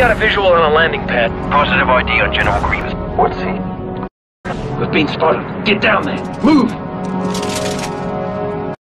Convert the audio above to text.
got a visual on a landing pad. Positive ID on General Grievous. What's he? We've been spotted. Get down there. Move!